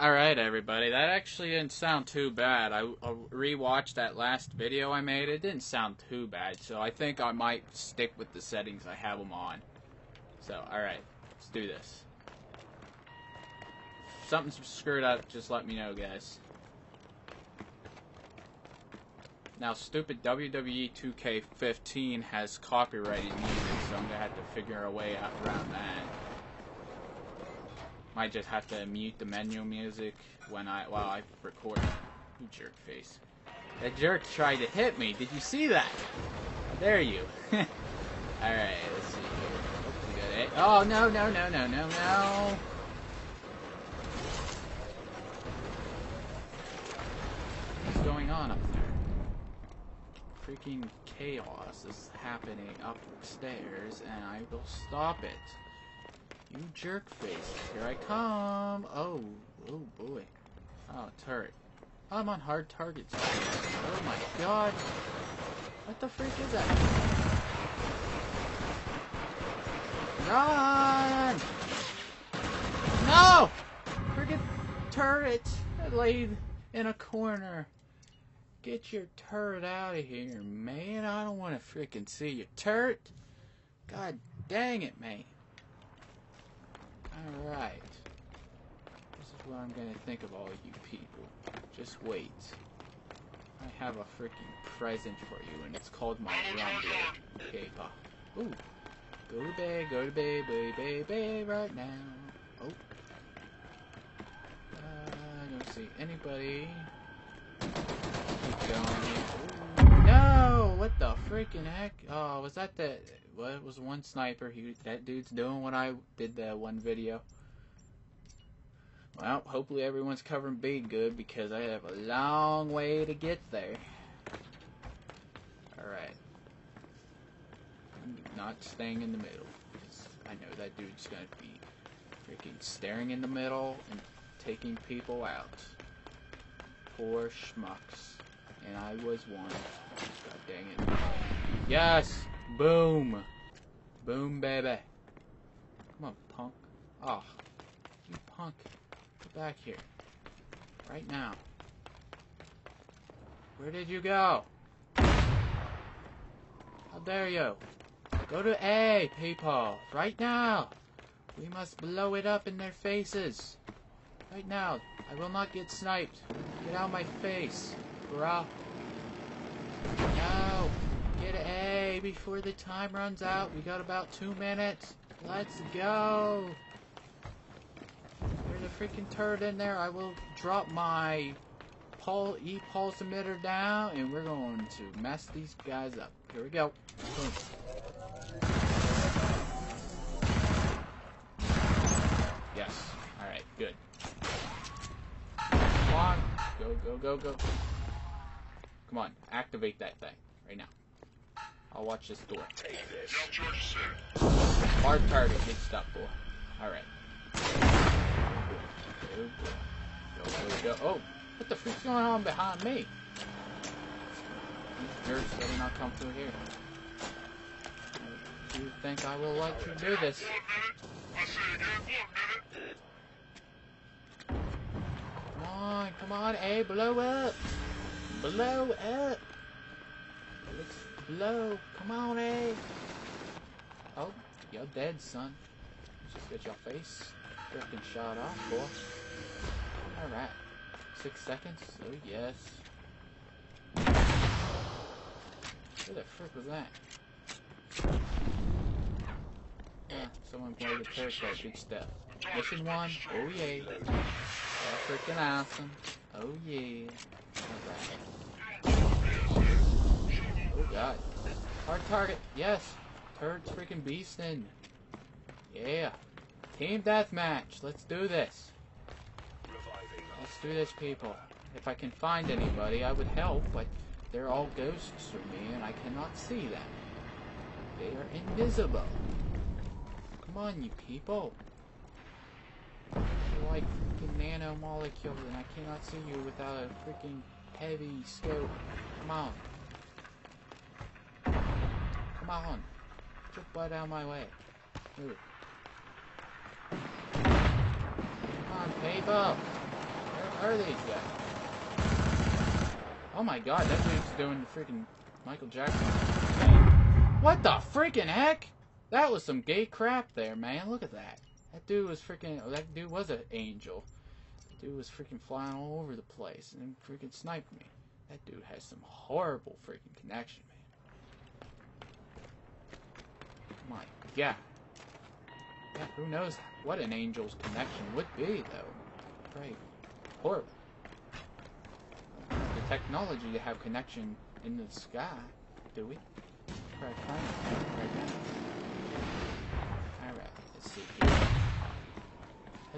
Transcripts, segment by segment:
Alright, everybody. That actually didn't sound too bad. I, I rewatched that last video I made. It didn't sound too bad, so I think I might stick with the settings I have them on. So, alright. Let's do this. If something's screwed up, just let me know, guys. Now, stupid WWE 2K15 has copyrighted music, so I'm gonna have to figure a way out around that. Might just have to mute the menu music when I while I record. You jerk face. That jerk tried to hit me. Did you see that? Dare you? Alright, let's see here. Got it. Oh no no no no no no. What's going on up there? Freaking chaos is happening upstairs and I will stop it. You jerk face. Here I come. Oh, oh boy. Oh, turret. I'm on hard targets. Oh my god. What the freak is that? Run! No! Freaking turret laid in a corner. Get your turret out of here, man. I don't want to freaking see your turret. God dang it, man. Alright. This is what I'm gonna think of all you people. Just wait. I have a freaking present for you, and it's called my rumble paper. Ooh. Go to bed, go to bed, bed, bed, right now. Oh. Uh, I don't see anybody. Keep going. Ooh. What freaking heck? Oh, was that the well, was one sniper. He that dude's doing what I did that one video. Well, hopefully everyone's covering B good because I have a long way to get there. Alright. Not staying in the middle. I know that dude's gonna be freaking staring in the middle and taking people out. Poor schmucks. And I was one. God dang it. Yes! Boom! Boom, baby. Come on, punk. Oh, you punk. Get back here. Right now. Where did you go? How dare you? Go to A, people. Right now. We must blow it up in their faces. Right now. I will not get sniped. Get out of my face, bruh. No. Get A before the time runs out. We got about two minutes. Let's go. There's a freaking turret in there. I will drop my pul e-pulse emitter down, and we're going to mess these guys up. Here we go. Boom. Yes. Alright, good. Come on. Go, go, go, go. Come on. Activate that thing right now. I'll watch this door. Hard target, good stuff, boy. Alright. Go, go, go. Oh, what the freak's going on behind me? These jerks better not come through here. Do you think I will let you do this? Come on, come on, A, blow up! Blow up! Let's blow. Come on, A. Oh, you're dead, son. Just get your face freaking shot off, boy. Alright. Six seconds? Oh, yes. Who the frick was that? Ah, someone played the that good stuff. Mission one? Oh, yeah. Freaking awesome. Oh, yeah. Oh, God. Hard target. Yes. Turret's freaking beastin'. Yeah. Team deathmatch. Let's do this. Let's do this, people. If I can find anybody, I would help, but they're all ghosts for me, and I cannot see them. They are invisible. Come on, you people. Freaking nanomolecules, and I cannot see you without a freaking heavy scope. Come on. Come on. Get your butt out of my way. Move. Come on, people. Where are these guys? Oh my god, that dude's doing the freaking Michael Jackson. thing. What the freaking heck? That was some gay crap there, man. Look at that. That dude was freaking. Oh, that dude was an angel. That dude was freaking flying all over the place and freaking sniped me. That dude has some horrible freaking connection, man. My God. Yeah, who knows what an angel's connection would be, though. Right. Horrible. The technology to have connection in the sky, do we? Right, right now. Alright, let's see here.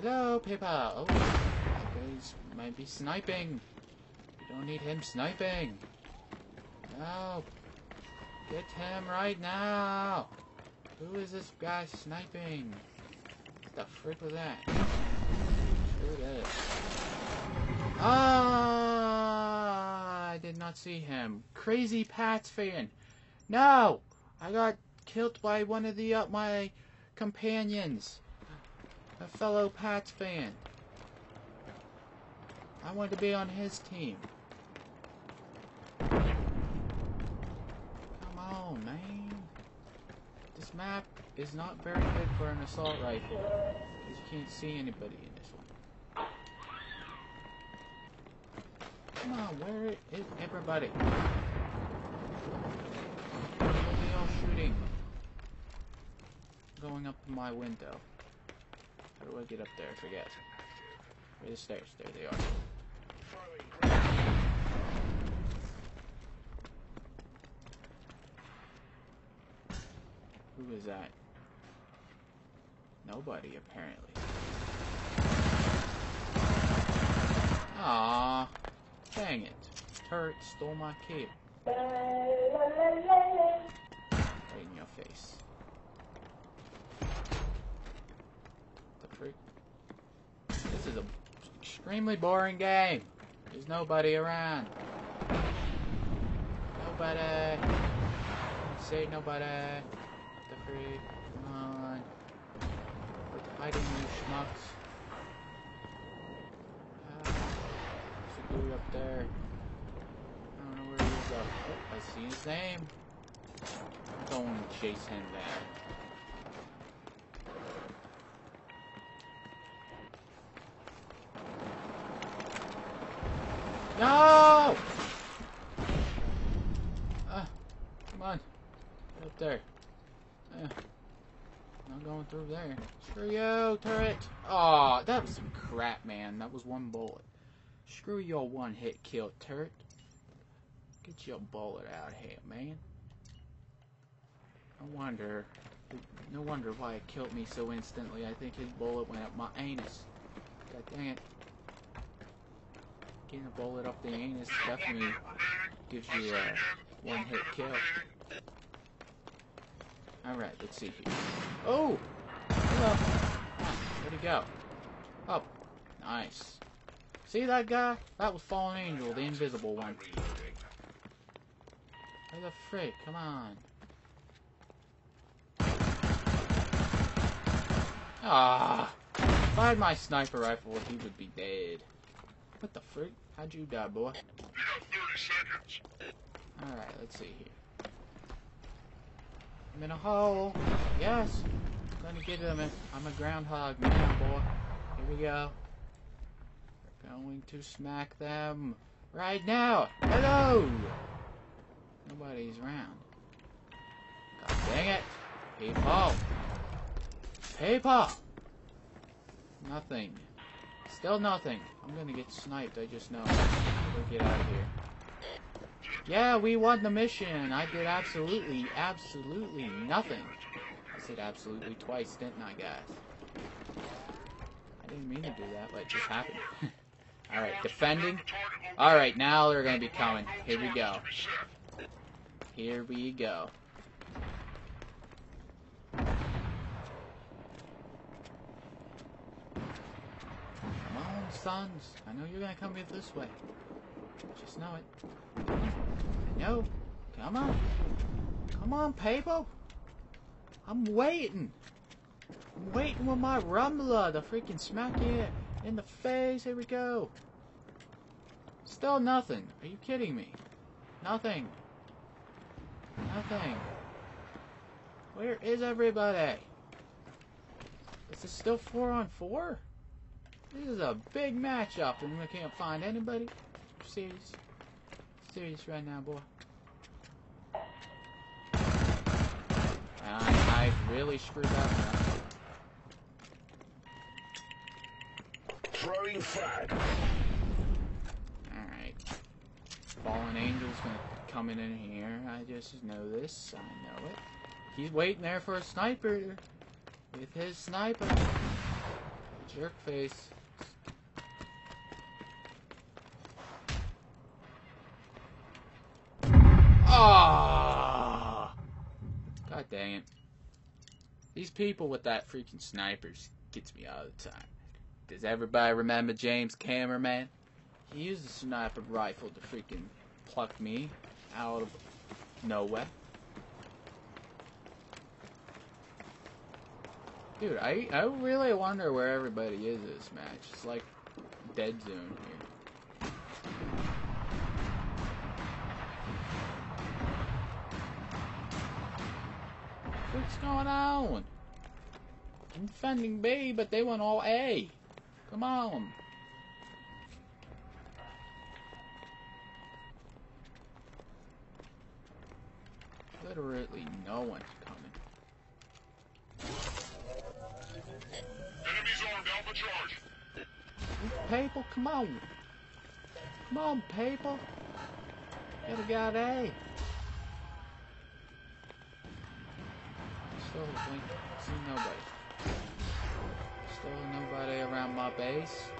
Hello, people! Oh, guys might be sniping. We don't need him sniping. No. Get him right now. Who is this guy sniping? What the frick was that? Sure it is. Ah, I did not see him. Crazy Pats fan. No! I got killed by one of the uh, my companions. A fellow Pats fan. I wanted to be on his team. Come on, man. This map is not very good for an assault rifle. Because you can't see anybody in this one. Come on, where is everybody? Are all shooting? Going up my window. How do I get up there? I forget. Where the stairs? There they are. Who is that? Nobody, apparently. Ah, dang it. Turret stole my cape. Right in your face. The freak? This is a extremely boring game. There's nobody around. Nobody. Say nobody. The freak. Come on. Quit hiding, you schmucks. Ah, there's a dude up there. I don't know where he is though. Oh, I see his name. I'm going to chase him down. No! Ah, come on. Get up there. Uh, not going through there. Screw you, turret! Aw, oh, that was some crap, man. That was one bullet. Screw your one-hit kill, turret. Get your bullet out here, man. No wonder. No wonder why it killed me so instantly. I think his bullet went up my anus. God dang it. Getting a bullet up the anus definitely gives you a one-hit kill. Alright, let's see here. Oh! Hello. Where'd he go? Oh, nice. See that guy? That was Fallen Angel, the invisible one. Where the frick? Come on. Ah! If I had my sniper rifle, he would be dead. What the frick? How'd you die, boy? Alright, let's see here. I'm in a hole. Yes! I'm gonna get him. I'm a groundhog now, boy. Here we go. We're going to smack them right now. Hello! Nobody's around. God dang it. People. People. Nothing. Still nothing. I'm gonna get sniped, I just know. We'll get out of here. Yeah, we won the mission. I did absolutely, absolutely nothing. I said absolutely twice, didn't I, guys? I didn't mean to do that, but it just happened. Alright, defending. Alright, now they're gonna be coming. Here we go. Here we go. Come on, sons. I know you're gonna come in this way. Just know it. No. Come on. Come on, people. I'm waiting. I'm waiting with my rumbler to freaking smack you in the face. Here we go. Still nothing. Are you kidding me? Nothing. Nothing. Where is everybody? Is this still four on four? This is a big matchup and we can't find anybody. Serious. Serious right now, boy. I, I really screwed up now. Throwing frag. Alright. Fallen Angel's gonna come in in here. I just know this. I know it. He's waiting there for a sniper with his sniper. Jerk face. Ah! God dang it. These people with that freaking snipers gets me all the time. Does everybody remember James Cameraman? He used a sniper rifle to freaking pluck me out of nowhere. Dude, I, I really wonder where everybody is this match. It's like dead zone here. What's going on? I'm defending B, but they went all A. Come on. Literally no one's coming. Enemies armed. Alpha charge. People, come on. Come on, people. Gotta got A. Still see nobody. Still nobody around my base.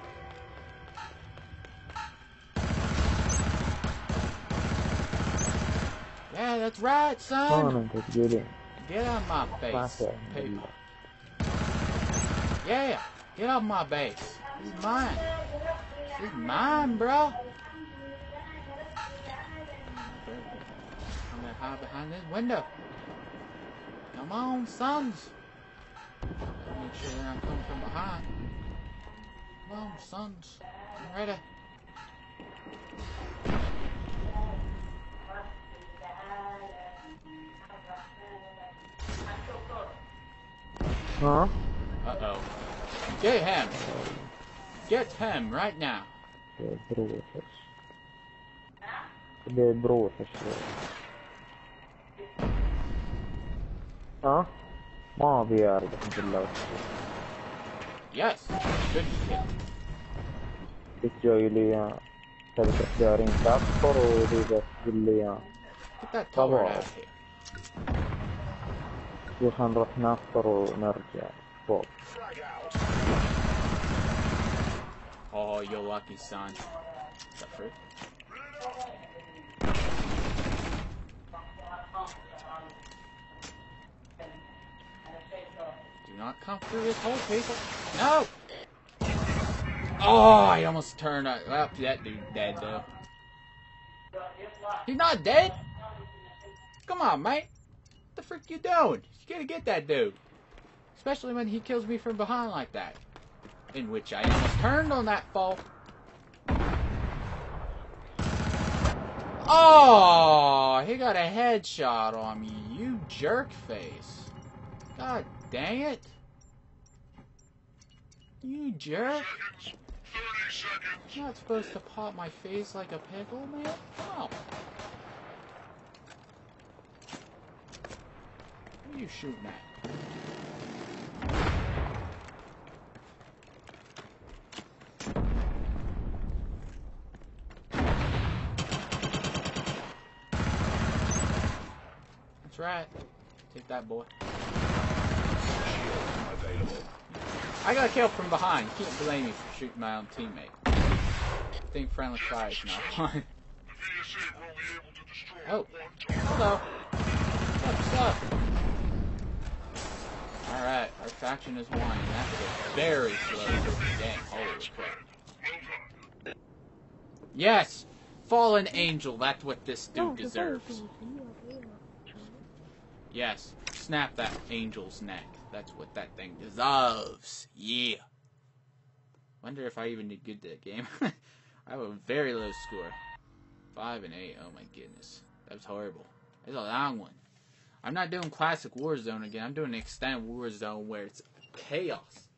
Yeah, that's right, son. Get out of my base, people. Yeah, get off my base. This is mine. This is mine, bro. I'm gonna hide behind this window. Come on, sons. Make sure they're not coming from behind. Come on, sons. I'm ready. Huh? Uh-oh. Get him! Get him right now! Yeah, bro, that's right. ها؟ ما بيعرف الحمد لله Yes. Good kill. بس جاي لي ثلاث احجارين تأخر ودي بس تقول لي Get that tower Come out on. of here. يا خلينا نروح نفطر ونرجع فوق Frag out. Oh, you lucky son. Suffer. Do Not come through this hole, people. No! Oh, I almost turned. out- Well, oh, that dude dead, though. He's not dead? Come on, mate. What the frick you doing? You gotta get that dude. Especially when he kills me from behind like that. In which I almost turned on that fall. Oh, he got a headshot on me, you jerk face. God dang it. You jerk. Seconds. 30 seconds. You're not supposed to pop my face like a pickle, man. Wow. What are you shooting at? That's right. Take that, boy. I got killed from behind. Can't blame me for shooting my own teammate. I think friendly fire is now on. The VSA were only able to destroy Oh. Hello. What's up? Alright, our faction is won, that was a very slow game. Holy crap. Yes! Fallen angel, that's what this dude deserves. Yes, snap that angel's neck. That's what that thing deserves. Yeah. Wonder if I even did good that game. I have a very low score. Five and eight. Oh my goodness, that was horrible. It's a long one. I'm not doing classic Warzone again. I'm doing extended Warzone where it's chaos.